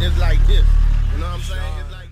it's like this. You know what I'm saying?